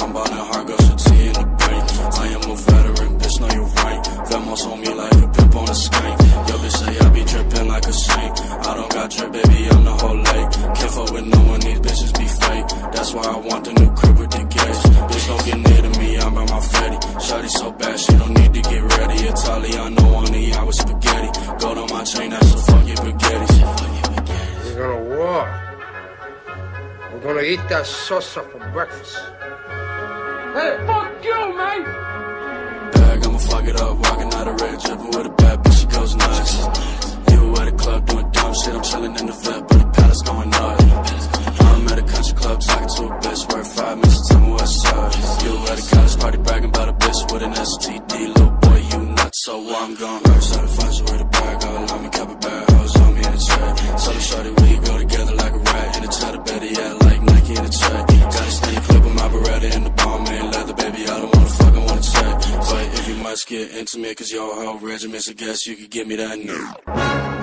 I'm ballin' hard, girl, so T in the brain. I am a veteran, bitch, know you right. Vamos on me like a pimp on a skank. Yo, bitch say I be drippin' like a saint. I don't got drip, baby, I'm the whole lake. Can't fuck with no one, these bitches be fake. That's why I want the new crib with the gauge. Bitch, don't get near to me, I'm by my fatty. We're gonna eat that salsa for breakfast. Hey, fuck you, man! bag, I'ma fuck it up. Walking out of red, dripping with a bad bitch, she goes nuts. You at a club doing dumb shit, I'm chilling in the vet, but the palace going nuts. I'm at a country club talking to a bitch, worth five minutes, tell me what's up. You at a college party bragging about a bitch with an STD, little boy, you nuts, so I'm gone. Merch out of function with you must get intimate, cause your whole regiment's a guess, you could give me that new.